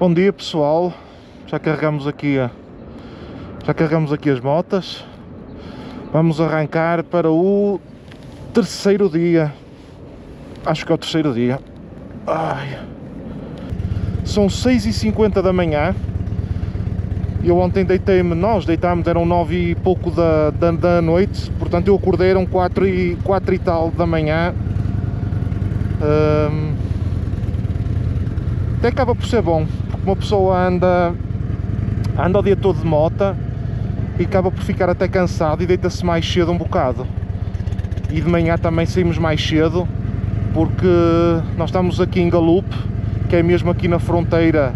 Bom dia pessoal, já carregamos aqui a, já carregamos aqui as motas. Vamos arrancar para o terceiro dia. Acho que é o terceiro dia. Ai. São 6h50 da manhã. Eu ontem deitei-me, nós deitámos, eram 9 e pouco da, da, da, noite, portanto eu acordei, eram 4 e, 4 e tal da manhã. Um, até acaba por ser bom, uma pessoa anda, anda o dia todo de moto e acaba por ficar até cansado e deita-se mais cedo um bocado. E de manhã também saímos mais cedo, porque nós estamos aqui em Galup, que é mesmo aqui na fronteira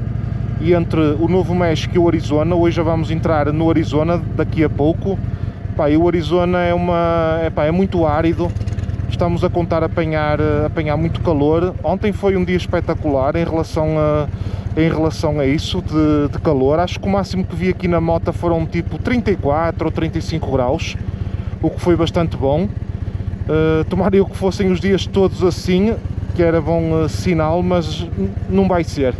entre o Novo México e o Arizona. Hoje já vamos entrar no Arizona daqui a pouco. Pá, e o Arizona é, uma, é, pá, é muito árido. Estamos a contar apanhar, apanhar muito calor. Ontem foi um dia espetacular em relação a, em relação a isso de, de calor. Acho que o máximo que vi aqui na moto foram tipo 34 ou 35 graus, o que foi bastante bom. Uh, tomara eu que fossem os dias todos assim, que era bom uh, sinal, mas não vai ser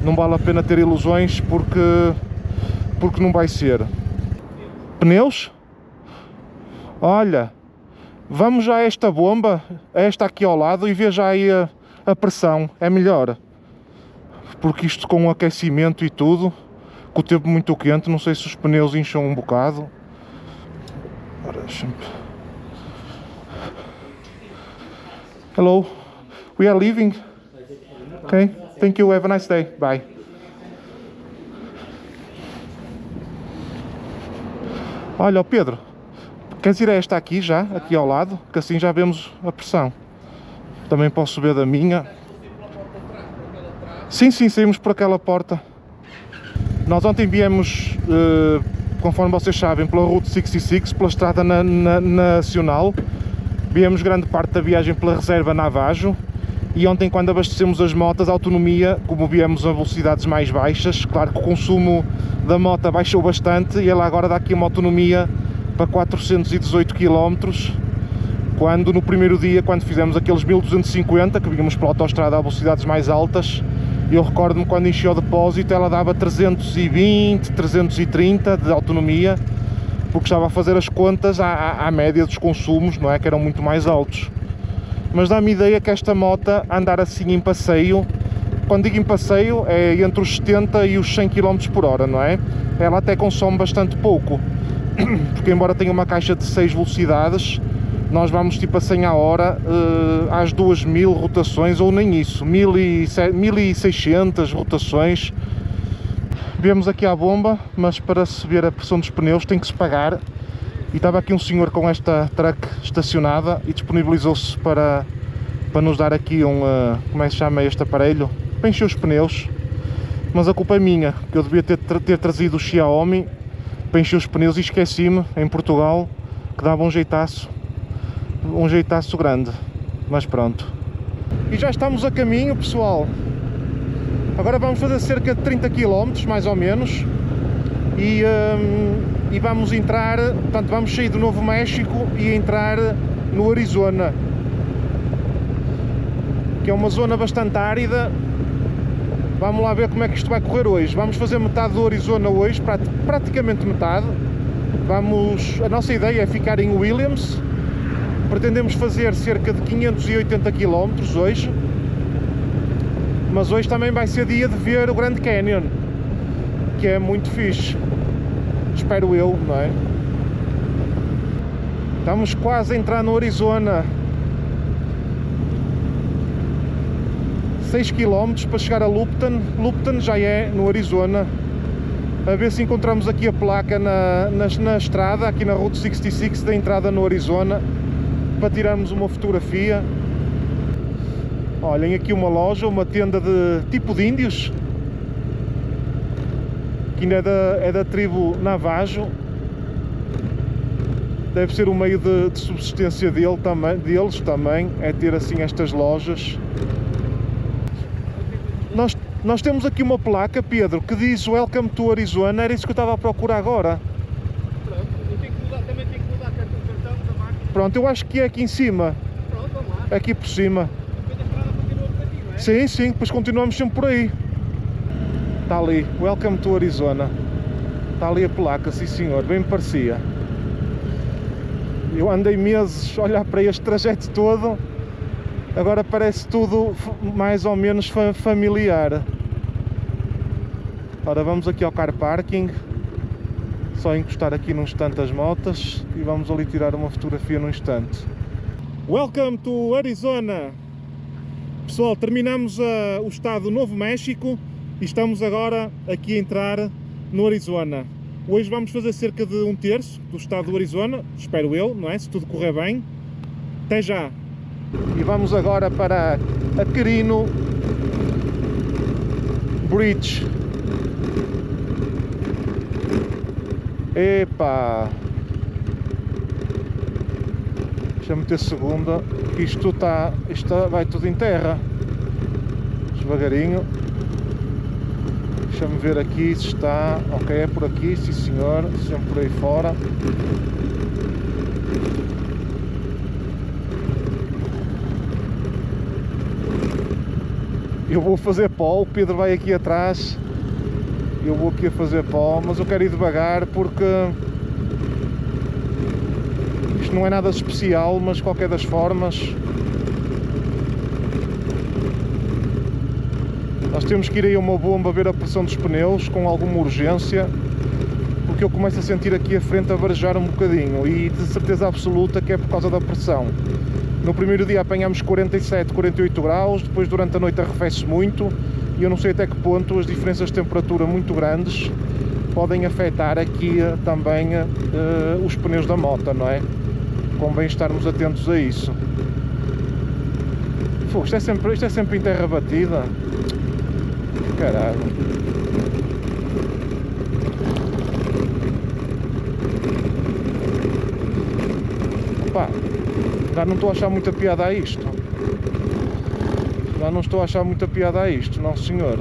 não vale a pena ter ilusões porque, porque não vai ser. Pneus? Olha, vamos já a esta bomba, a esta aqui ao lado e veja aí a, a pressão, é melhor. Porque isto com o aquecimento e tudo, com o tempo muito quente, não sei se os pneus incham um bocado. Ora, Hello, we are leaving. Okay. Thank you. Have a nice day. Bye. Olha, Pedro, queres ir a esta aqui já, aqui ao lado, que assim já vemos a pressão. Também posso subir da minha. Sim, sim, saímos por aquela porta. Nós ontem viemos, uh, conforme vocês sabem, pela Route 66, pela estrada na, na, nacional. Viemos grande parte da viagem pela reserva Navajo e ontem quando abastecemos as motas, a autonomia, como viemos a velocidades mais baixas, claro que o consumo da moto baixou bastante e ela agora dá aqui uma autonomia para 418 km, quando no primeiro dia, quando fizemos aqueles 1250, que vínhamos pela autostrada a velocidades mais altas, eu recordo-me quando enchi o depósito, ela dava 320, 330 de autonomia, porque estava a fazer as contas à, à, à média dos consumos, não é? Que eram muito mais altos mas dá-me ideia que esta moto andar assim em passeio, quando digo em passeio é entre os 70 e os 100 km por hora, não é? Ela até consome bastante pouco, porque embora tenha uma caixa de 6 velocidades, nós vamos tipo a 100 a hora uh, às 2000 rotações ou nem isso, 1600 rotações. Vemos aqui a bomba, mas para se ver a pressão dos pneus tem que se pagar e estava aqui um senhor com esta truck estacionada e disponibilizou-se para, para nos dar aqui um, uh, como é que se chama este aparelho? Para encher os pneus. Mas a culpa é minha, que eu devia ter, ter trazido o Xiaomi para encher os pneus e esqueci-me em Portugal que dava um jeitaço, um jeitaço grande. Mas pronto. E já estamos a caminho, pessoal. Agora vamos fazer cerca de 30 km, mais ou menos. E... Um, e vamos entrar, portanto vamos sair do Novo México e entrar no Arizona que é uma zona bastante árida vamos lá ver como é que isto vai correr hoje. Vamos fazer metade do Arizona hoje praticamente metade. Vamos, a nossa ideia é ficar em Williams. Pretendemos fazer cerca de 580 km hoje. Mas hoje também vai ser dia de ver o Grand Canyon que é muito fixe. Espero eu, não é? Estamos quase a entrar no Arizona 6 km para chegar a Lupton. Lupton já é no Arizona. A ver se encontramos aqui a placa na, na, na estrada, aqui na Route 66 da entrada no Arizona para tirarmos uma fotografia. Olhem aqui uma loja, uma tenda de tipo de índios que ainda é da, é da tribo Navajo. Deve ser o meio de, de subsistência dele também, deles também, é ter assim estas lojas nós, temos aqui uma placa, Pedro, que diz Welcome to Arizona, era isso que eu estava a procurar agora Pronto, eu tenho que mudar, também tenho que mudar cartão, cartão da máquina Pronto, eu acho que é aqui em cima Pronto, vamos lá Aqui por cima Depois a estrada continua por aqui, não é? Sim, sim, depois continuamos sempre por aí Está ali, Welcome to Arizona. Está ali a placa, sim senhor, bem parecia. Eu andei meses a olhar para este trajeto todo, agora parece tudo mais ou menos fa- familiar. Ora, vamos aqui ao car parking, só encostar aqui num instante as motas e vamos ali tirar uma fotografia num instante. Welcome to Arizona! Pessoal, terminamos ah, o estado do Novo México e estamos agora aqui a entrar no Arizona. Hoje vamos fazer cerca de um terço do estado do Arizona, espero eu, não é? Se tudo correr bem. Até já! E vamos agora para a Querino Bridge. Epa! Deixa-me ter segunda, que isto está, isto vai tudo em terra. Devagarinho. Deixa-me ver aqui se está. Ok, é por aqui, sim senhor. Sempre por aí fora. Eu vou fazer pó, o Pedro vai aqui atrás. Eu vou aqui a fazer pó, mas eu quero ir devagar porque isto não é nada especial, mas qualquer das formas nós temos que ir aí a uma bomba ver a pressão dos pneus com alguma urgência porque eu começo a sentir aqui a frente a varejar um bocadinho e de certeza absoluta que é por causa da pressão. No primeiro dia apanhamos 47, 48 graus, depois durante a noite arrefece muito e eu não sei até que ponto as diferenças de temperatura muito grandes podem afetar aqui eh, também eh, os pneus da moto, não é? Convém estarmos atentos a isso. Fogo, isto é sempre, isto é sempre em terra batida. Caralho. Pá, já não estou a achar muita piada a isto. Já não estou a achar muita piada a isto, não senhor.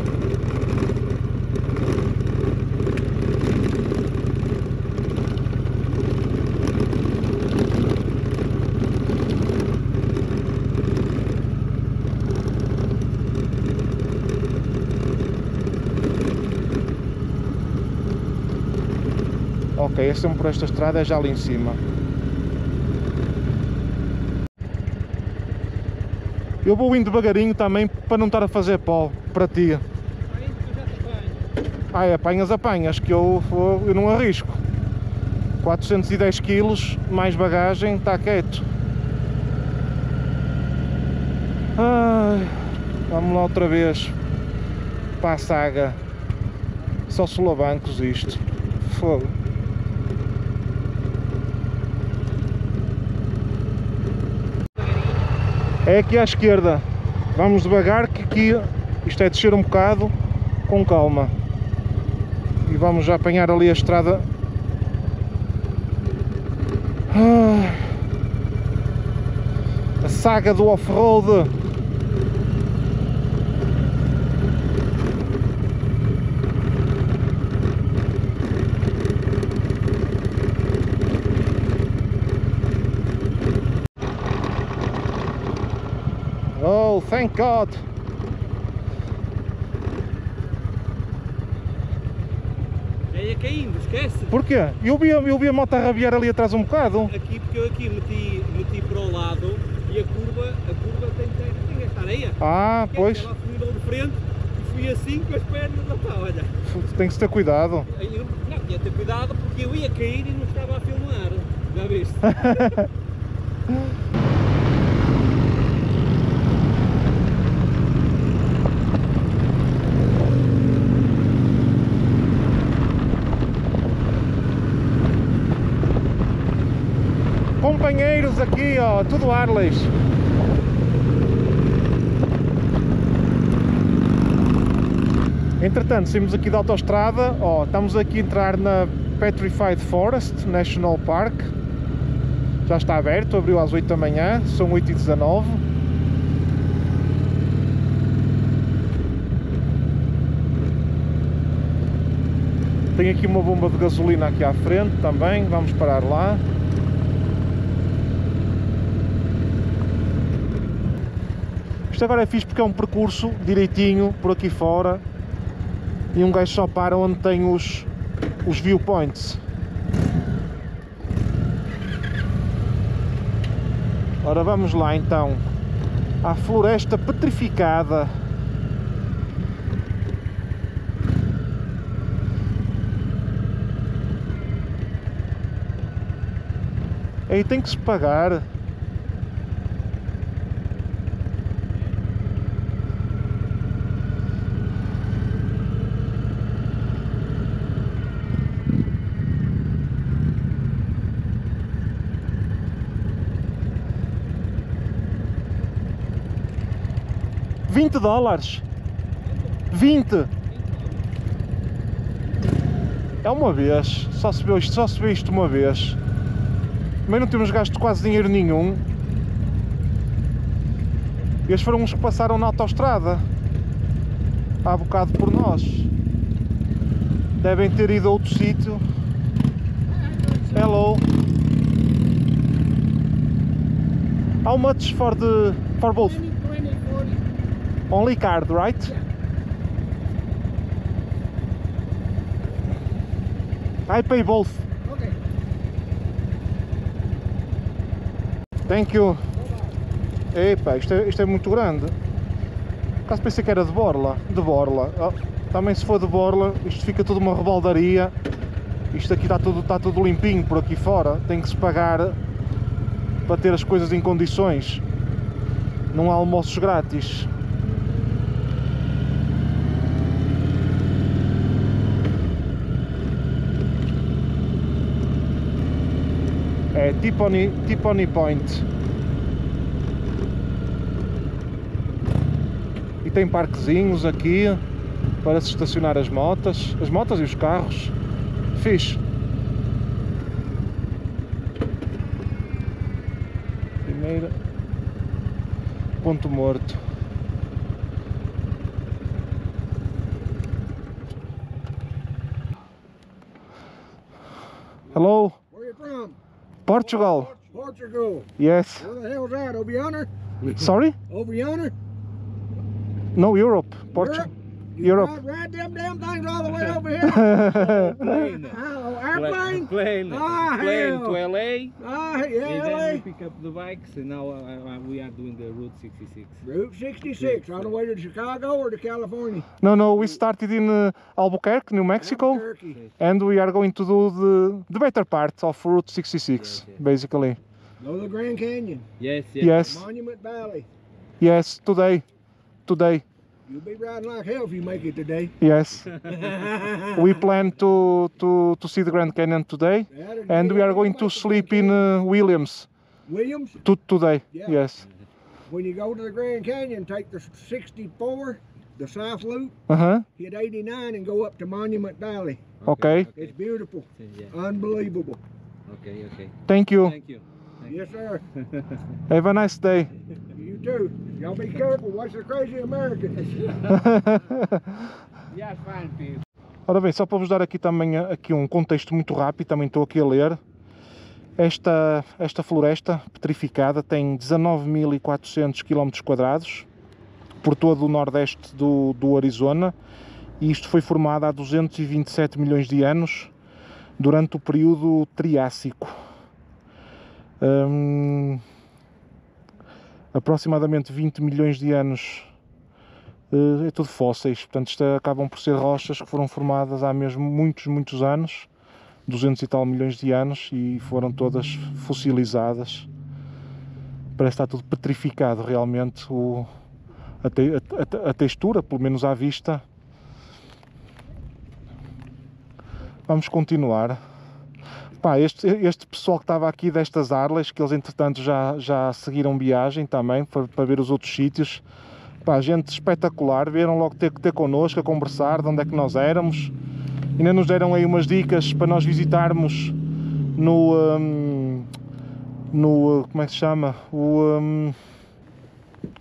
Ok, é por esta estrada, é já ali em cima. Eu vou indo devagarinho também para não estar a fazer pó para ti. Ah, é, apanhas, apanhas, que eu, eu não arrisco. 410 kg, mais bagagem, está quieto. Ai, vamos lá outra vez para a saga. Só solavancos isto. Fogo. É aqui à esquerda. Vamos devagar que aqui isto é descer um bocado com calma. E vamos já apanhar ali a estrada. Ah. A saga do off-road. Oh, thank God! Já ia caindo, esquece. Porquê? Eu vi, eu vi a moto a rabiar ali atrás um bocado. Aqui, porque eu aqui meti, meti para o lado e a curva, a curva tem, tem, tem esta areia. Ah, pois. Ela fui de frente e fui assim com as pernas, está, olha. Tem que ter cuidado. Eu não tinha ter cuidado porque eu ia cair e não estava a filmar. Já viste? Companheiros aqui, ó, tudo Arleys. Entretanto, saímos aqui da autostrada, ó, estamos aqui a entrar na Petrified Forest National Park. Já está aberto, abriu às 8 da manhã, são 8 e 19 Tem aqui uma bomba de gasolina aqui à frente também, vamos parar lá. Isto agora é fixe porque é um percurso direitinho por aqui fora. E um gajo só para onde tem os, os viewpoints. Ora vamos lá então à floresta petrificada. Aí tem que se pagar. Vinte dólares. Vinte. É uma vez. Só se vê isto, só se vê isto uma vez. Também não temos gasto quase dinheiro nenhum. Estes foram os que passaram na autostrada. Há bocado por nós. Devem ter ido a outro sítio. Hello. How much for the for both? 20, 20, 40. Only card, right? I pay both. Okay. Thank you. Epa, isto é, isto é muito grande. Caso pensei que era de borla. De borla. Oh, também se for de borla, isto fica tudo uma rebaldaria. Isto aqui está tudo, está tudo limpinho por aqui fora. Tem que se pagar para ter as coisas em condições. Não há almoços grátis. É Tiffany, Tiffany Point. E tem parquezinhos aqui para se estacionar as motas, as motas e os carros. Fixe. Primeira. Ponto morto. Hello? Portugal. Portugal. Yes. Where the hell's that? Over yonder? Sorry? Over yonder? No, Europe. Portugal. You Europe. Ride, ride them damn things all the way over here. Plane. oh, airplane? Plane. Ah, plane hell. to LA. Ah, And then we pick up the bikes and now uh, uh, we are doing the Route 66. Route 66 on the way to Chicago or to California? No, no, we started in uh, Albuquerque, New Mexico, Albuquerque. and we are going to do the, the better part of Route 66, Yes, yes. basically. Go to the Grand Canyon. Yes, yes. Yes, Monument Valley. yes, today, today, You'll be riding like hell if you make it today. yes. we plan to, to, to see the Grand Canyon today, That'd and we are going to sleep in uh, Williams Williams, to, today, Yeah. yes. when you go to the Grand Canyon, take the 64, the South Loop, Uh-huh, hit 89 and go up to Monument Valley. Okay. It's beautiful, Yeah. unbelievable. Okay, okay. thank you. Thank you. Yes, sir. Have a nice day. Too. Y'all be careful. Watch the crazy Americans. Yeah, fine, please. Ora bem, só para vos dar aqui também uh, aqui um contexto muito rápido, também estou aqui a ler. Esta, esta floresta petrificada tem 19.400 km quadrados por todo o nordeste do, do Arizona e isto foi formado há 227 milhões de anos durante o período Triássico. Hum, aproximadamente 20 milhões de anos eh, é tudo fósseis, portanto isto acabam por ser rochas que foram formadas há mesmo muitos, muitos anos, 200 e tal milhões de anos e foram todas fossilizadas. Parece está tudo petrificado realmente, o, a, te- a- a textura, pelo menos à vista. Vamos continuar. Pá, este, este pessoal que estava aqui destas Arles, que eles entretanto já, já seguiram viagem também para, para ver os outros sítios. Pá, gente espetacular, vieram logo ter, ter connosco a conversar de onde é que nós éramos. Ainda nos deram aí umas dicas para nós visitarmos no. hum, no. como é que se chama? O. hum,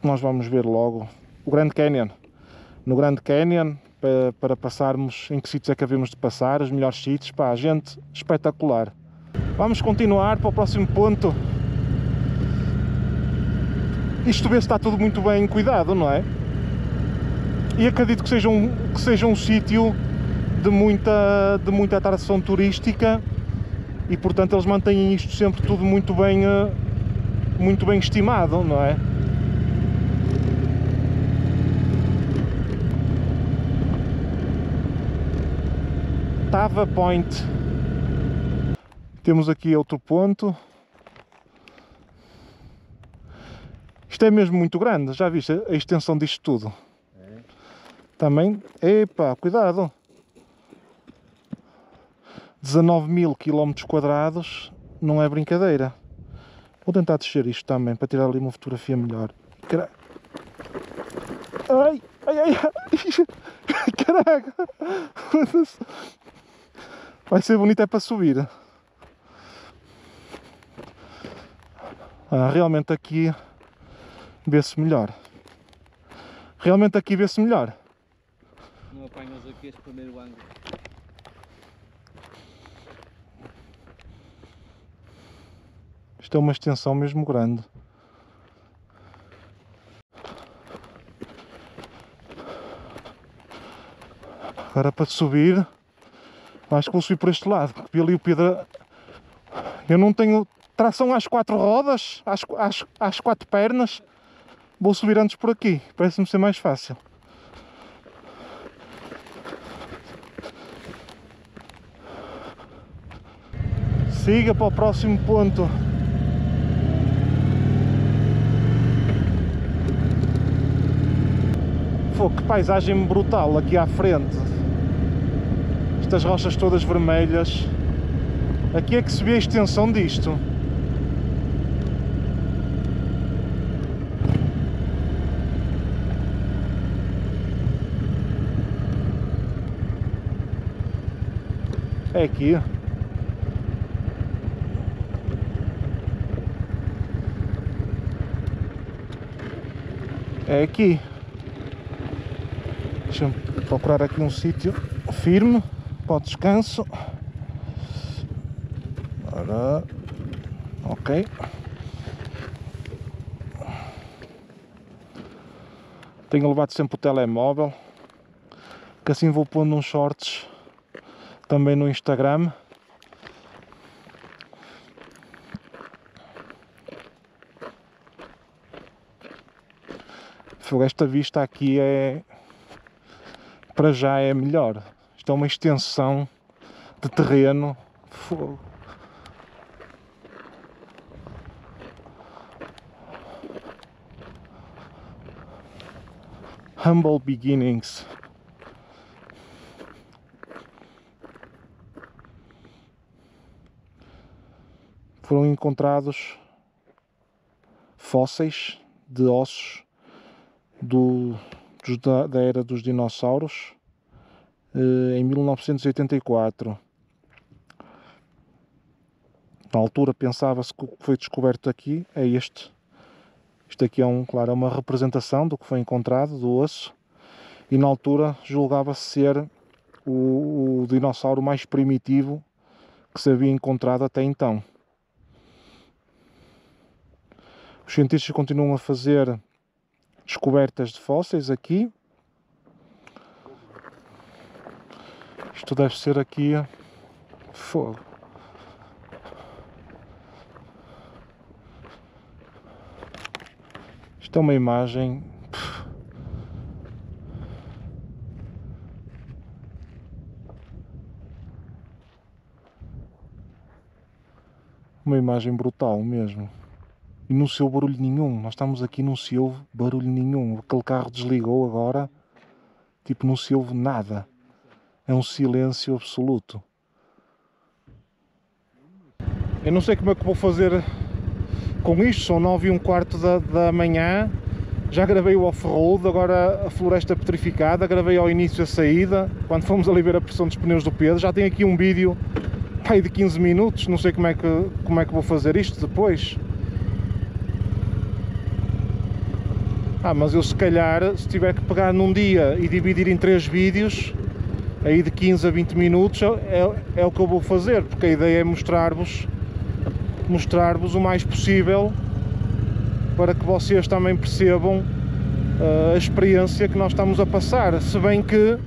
nós vamos ver logo. O Grand Canyon. No Grand Canyon, para, para passarmos em que sítios é que havemos de passar, os melhores sítios. Pá, gente espetacular. Vamos continuar para o próximo ponto. Isto vê está tudo muito bem cuidado, não é? E acredito que seja um, que seja um sítio de muita, de muita atração turística e portanto eles mantêm isto sempre tudo muito bem, eh, muito bem estimado, não é? Tava Point. Temos aqui outro ponto. Isto é mesmo muito grande, já viste a extensão disto tudo? Também, epa, cuidado. 19 mil quilómetros quadrados não é brincadeira. Vou tentar descer isto também para tirar ali uma fotografia melhor. Cara... Ai, ai, ai, ai. Caraca. Vai ser bonito é para subir. Ah, realmente aqui vê-se melhor. Realmente aqui vê-se melhor. Não apanhas aqui este primeiro ângulo. Isto é uma extensão mesmo grande. Agora para subir, acho que vou subir por este lado, porque ali o Pedro. Eu não tenho tração às quatro rodas, às, às, às quatro pernas. Vou subir antes por aqui, parece-me ser mais fácil. Siga para o próximo ponto. Pô, que paisagem brutal aqui à frente. Estas rochas todas vermelhas. Aqui é que se vê a extensão disto. É aqui. É aqui. Deixa-me procurar aqui um sítio firme para o descanso. Ora, ok. Tenho levado sempre o telemóvel, que assim vou pondo uns shorts também no Instagram. Esta vista aqui é para já é melhor. Isto é uma extensão de terreno. Fogo. Humble beginnings. Foram encontrados fósseis de ossos do, da, da, era dos dinossauros em 1984. Na altura pensava-se que o que foi descoberto aqui é este. Isto aqui é um, claro, é uma representação do que foi encontrado, do osso, e na altura julgava-se ser o, o dinossauro mais primitivo que se havia encontrado até então. Os cientistas continuam a fazer descobertas de fósseis aqui. Isto deve ser aqui fogo. Isto é uma imagem. Uma imagem brutal mesmo e não se ouve barulho nenhum. Nós estamos aqui, não se ouve barulho nenhum. Aquele carro desligou agora, tipo, não se ouve nada. É um silêncio absoluto. Eu não sei como é que vou fazer com isto, são nove e um quarto da, da manhã. Já gravei o off-road, agora a floresta petrificada, gravei ao início a saída, quando fomos ali ver a pressão dos pneus do Pedro. Já tenho aqui um vídeo pai, de 15 minutos, não sei como é, que, como é que vou fazer isto depois. Ah, mas eu se calhar, se tiver que pegar num dia e dividir em três vídeos, aí de 15 a 20 minutos, é, é o que eu vou fazer, porque a ideia é mostrar-vos mostrar-vos o mais possível para que vocês também percebam uh, a experiência que nós estamos a passar, se bem que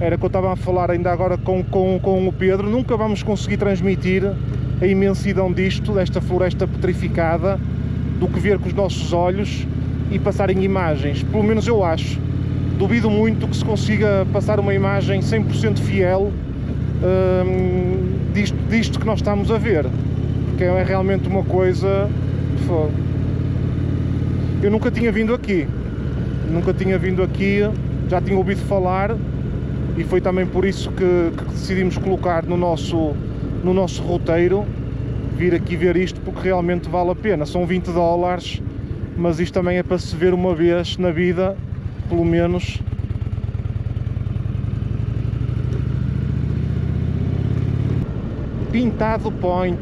era que eu estava a falar ainda agora com, com, com o Pedro, nunca vamos conseguir transmitir a imensidão disto, desta floresta petrificada, do que ver com os nossos olhos e passar em imagens, pelo menos eu acho. Duvido muito que se consiga passar uma imagem 100% fiel hum, disto, disto que nós estamos a ver, porque é realmente uma coisa... Eu nunca tinha vindo aqui, nunca tinha vindo aqui, já tinha ouvido falar e foi também por isso que, que decidimos colocar no nosso, no nosso roteiro vir aqui ver isto porque realmente vale a pena. São 20 dólares, mas isto também é para se ver uma vez na vida, pelo menos. Pintado Point.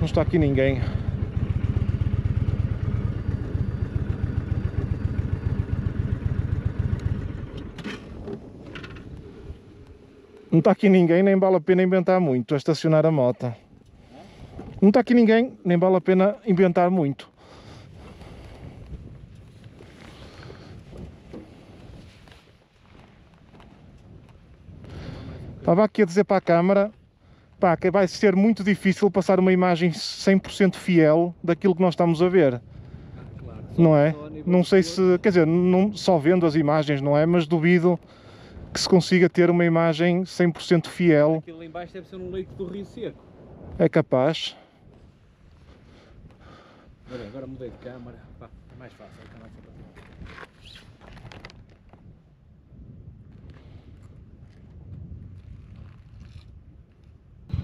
Não está aqui ninguém. Não está aqui ninguém, nem vale a pena inventar muito a estacionar a moto. Não está aqui ninguém, nem vale a pena inventar muito. Estava aqui a dizer para a câmara pá, que vai ser muito difícil passar uma imagem 100% fiel daquilo que nós estamos a ver. Claro, Não é? Não sei se, quer dizer, não, só vendo as imagens, não é? Mas duvido que se consiga ter uma imagem 100% fiel. Aquilo lá em baixo deve ser um leito do Rio Seco. É capaz. Agora, agora mudei de câmara. Pá, é mais fácil. a.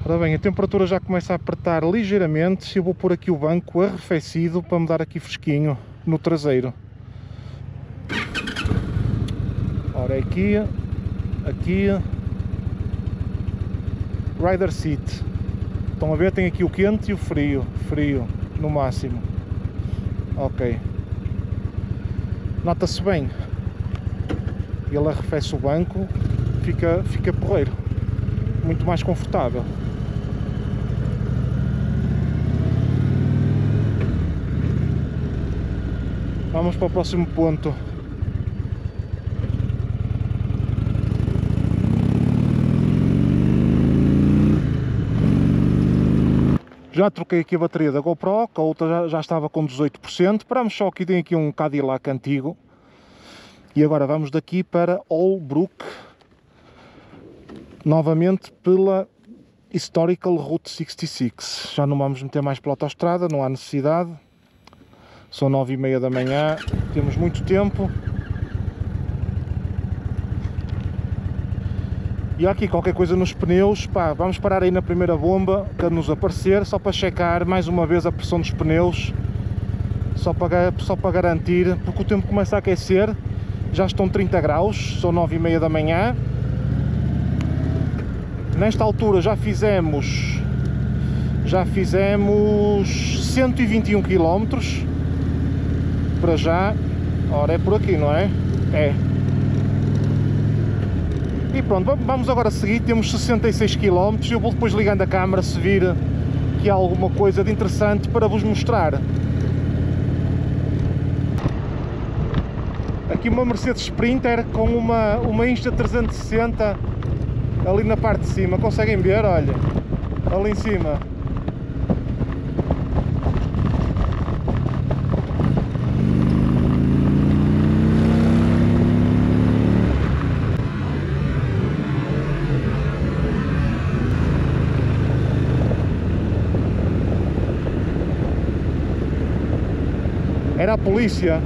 Ora bem, a temperatura já começa a apertar ligeiramente. Eu vou pôr aqui o banco arrefecido para me dar aqui fresquinho no traseiro. Ora, é aqui, aqui, Rider Seat. Estão a ver? Tem aqui o quente e o frio. Frio, no máximo. Ok. Nota-se bem. Ele arrefece o banco, fica, fica porreiro. Muito mais confortável. Vamos para o próximo ponto. Já troquei aqui a bateria da GoPro, que a outra já, já estava com 18%. Paramos só que tem aqui um Cadillac antigo. E agora vamos daqui para Allbrook. Novamente pela Historical Route 66. Já não vamos meter mais pela autostrada, não há necessidade. São nove e meia da manhã, temos muito tempo. E aqui qualquer coisa nos pneus, pá, vamos parar aí na primeira bomba que nos aparecer, só para checar mais uma vez a pressão dos pneus, só para, só para garantir, porque o tempo começa a aquecer, já estão 30 graus, são nove e meia da manhã. Nesta altura já fizemos, já fizemos 121 km, para já, ora é por aqui, não é? É. E pronto, va- vamos agora seguir, temos 66 km, eu vou depois ligando a câmara se vir que há alguma coisa de interessante para vos mostrar. Aqui uma Mercedes Sprinter com uma, uma Insta 360 ali na parte de cima, conseguem ver, olha, ali em cima. Polícia.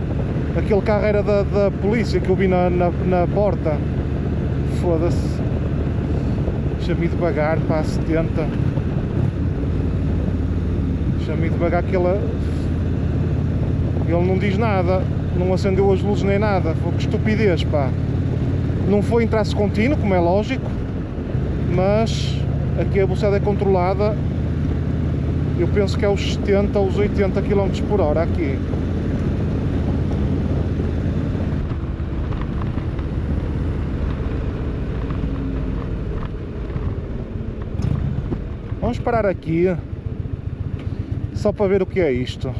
Aquele carro era da, da polícia que eu vi na, na, na porta. Foda-se. Deixa-me devagar para a 70. Deixa-me devagar que ele. Ele não diz nada. Não acendeu as luzes nem nada. Foi que estupidez, pá. Não foi em traço contínuo, como é lógico. Mas aqui a velocidade é controlada. Eu penso que é os 70 ou os 80 km por hora aqui. Vamos parar aqui só para ver o que é isto.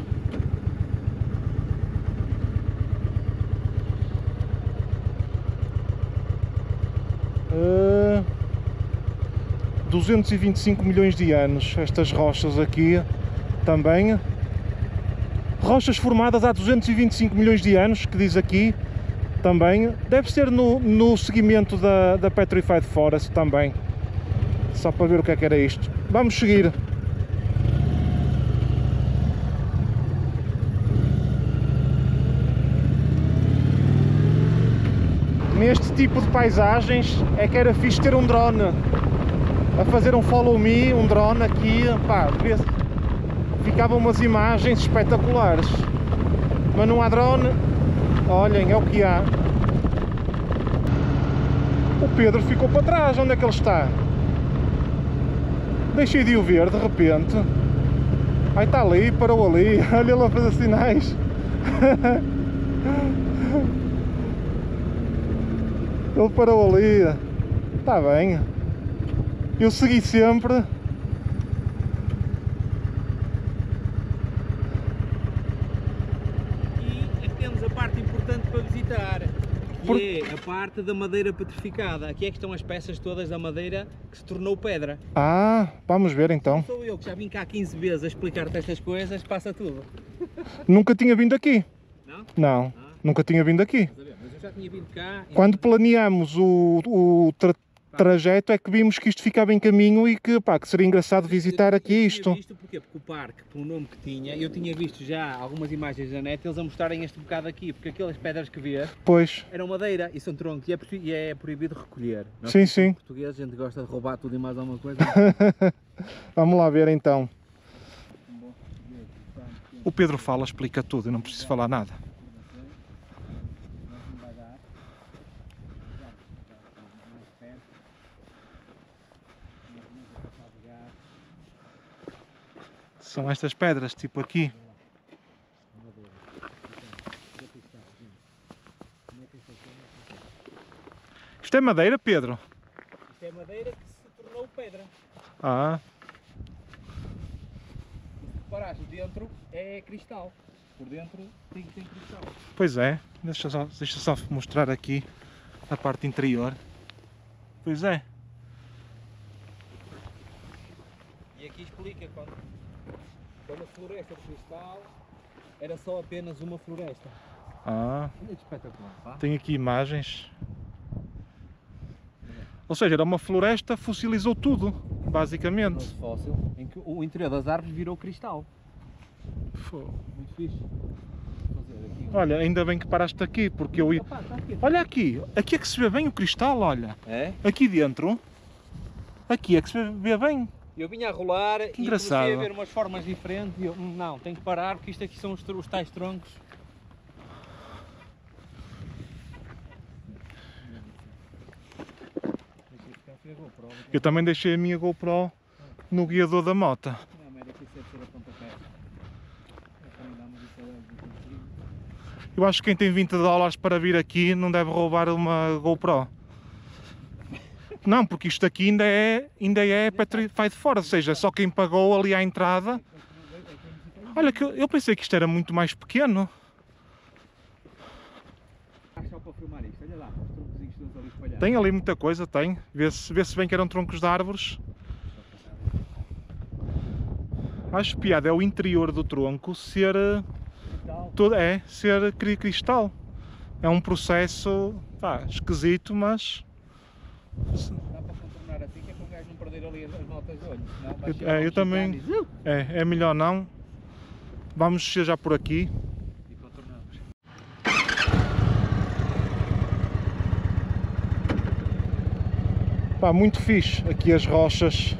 Uh, 225 milhões de anos estas rochas aqui também. Rochas formadas há 225 milhões de anos que diz aqui também. Deve ser no, no seguimento da, da Petrified Forest também. Só para ver o que é que era isto vamos seguir. Neste tipo de paisagens é que era fixe ter um drone a fazer um follow me, um drone aqui, pá, ficavam umas imagens espetaculares. Mas não há drone. Olhem, é o que há. O Pedro ficou para trás, onde é que ele está? Deixei de o ver de repente aí está ali, parou ali olha ele a fazer sinais Ele parou ali. Está bem. Eu segui sempre. E temos a parte importante para visitar. Que Por... é a parte da madeira petrificada. Aqui é que estão as peças todas da madeira que se tornou pedra. Ah, vamos ver então. Sou eu que já vim cá 15 vezes a explicar-te estas coisas, passa tudo. Nunca tinha vindo aqui. Não? Não, ah. nunca tinha vindo aqui já tinha vindo cá. Quando planeámos o, o trajeto é que vimos que isto ficava em caminho e que, pá, que seria engraçado visitar aqui isto. Visto porquê? Porque o parque, pelo nome que tinha, eu tinha visto já algumas imagens da net, eles a mostrarem este bocado aqui, porque aquelas pedras que vês pois. eram madeira e são troncos e é, e é proibido recolher. Nós, sim, sim. portugueses, a gente gosta de roubar tudo e mais alguma coisa. Vamos lá ver então. O Pedro fala, explica tudo, eu não preciso falar nada. São estas pedras, tipo aqui. Isto é madeira, Pedro? Isto é madeira que se tornou pedra. Ah. Se reparares, dentro é cristal. Por dentro tem, tem cristal. Pois é. Deixa só, deixa só mostrar aqui a parte interior. Pois é. E aqui explica quando quando a floresta de cristal era só apenas uma floresta. Ah. Olha que espetacular, pá. Tem aqui imagens. Ou seja, era uma floresta, fossilizou tudo, basicamente. fóssil, em que o interior das árvores virou cristal. Muito fixe. Olha, ainda bem que paraste aqui, porque eu ia... Opa, aqui. Olha aqui, aqui é que se vê bem o cristal, olha. É? Aqui dentro, aqui é que se vê bem. Eu vinha a rolar que e comecei a ver umas formas diferentes e eu, hum, não, tenho que parar porque isto aqui são os, os tais troncos. Eu também deixei a minha GoPro no guiador da moto. Eu acho que quem tem 20 dólares para vir aqui não deve roubar uma GoPro. Não, porque isto aqui ainda é, ainda é Petrified Forest, ou seja, só quem pagou ali à entrada. Olha, que eu pensei que isto era muito mais pequeno. Tem ali muita coisa, tem. Vê-se vê, -se, bem que eram troncos de árvores. Acho piada é o interior do tronco ser todo é ser cristal. É um processo pá, esquisito, mas Dá para contornar assim que é para o gajo não perder ali as notas de olho. eu, é, eu também. É, é melhor não. Vamos descer já por aqui. Pá, muito fixe aqui as rochas.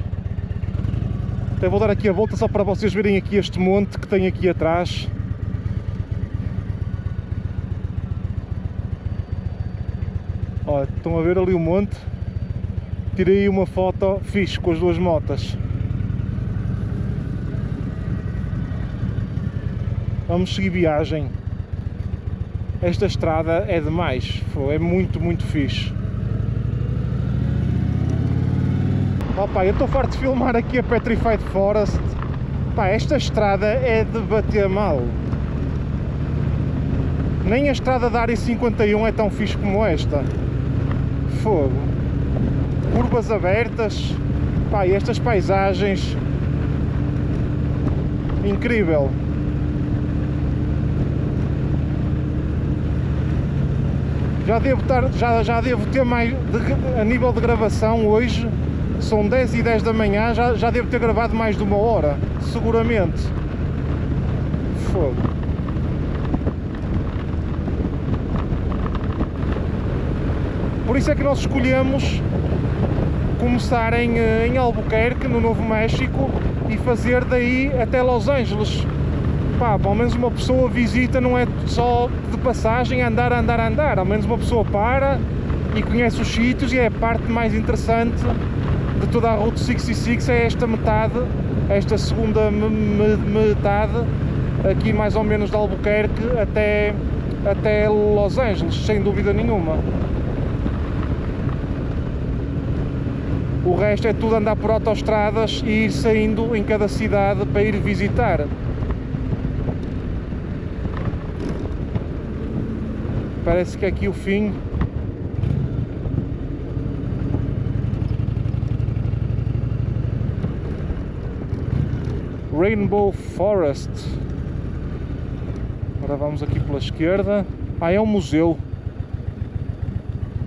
Até vou dar aqui a volta só para vocês verem aqui este monte que tem aqui atrás. Olha, estão a ver ali o monte? Tirei uma foto fixe com as duas motas vamos seguir viagem esta estrada é demais é muito muito fixe Opa, eu estou farto de filmar aqui a Petrified Forest. Esta estrada é de bater mal. Nem a estrada da área 51 é tão fixe como esta. Fogo. Curvas abertas. Pá, e estas paisagens. Incrível. Já devo, estar, já, já devo ter mais de- a nível de gravação hoje. São 10 e 10 da manhã, já, já devo ter gravado mais de uma hora, seguramente. Fogo. Por isso é que nós escolhemos começar em, eh, em Albuquerque, no Novo México, e fazer daí até Los Angeles. Pá, pelo menos uma pessoa visita, não é só de passagem, andar, andar, andar. Ao menos uma pessoa para e conhece os sítios e é a parte mais interessante de toda a Route 66 é esta metade, esta segunda me- me- metade, aqui mais ou menos de Albuquerque até, até Los Angeles, sem dúvida nenhuma. O resto é tudo andar por autoestradas e ir saindo em cada cidade para ir visitar. Parece que aqui o fim. Rainbow Forest. Agora vamos aqui pela esquerda. Ah, é um museu.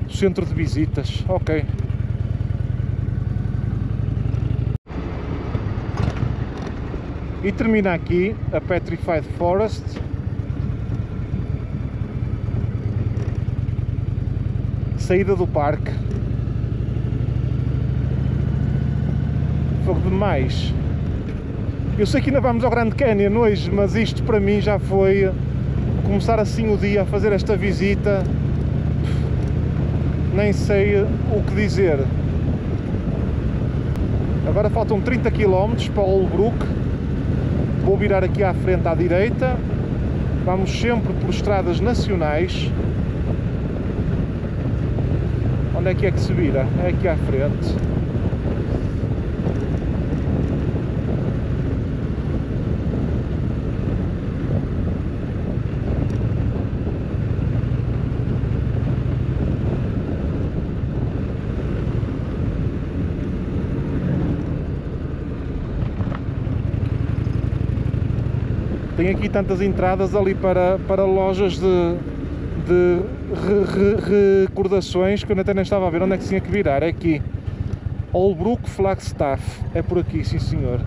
Centro de visitas. Ok. E termina aqui a Petrified Forest. Saída do parque. Fogo demais. Eu sei que ainda vamos ao Grand Canyon hoje, mas isto para mim já foi começar assim o dia a fazer esta visita. Nem sei o que dizer. Agora faltam 30 km para Holbrook. Vou virar aqui à frente à direita. Vamos sempre por estradas nacionais. Onde é que é que se vira? É aqui à frente. Tem aqui tantas entradas ali para, para lojas de, de re- re- recordações que eu até nem estava a ver onde é que tinha que virar. É aqui. Holbrook Flagstaff. É por aqui, sim senhor.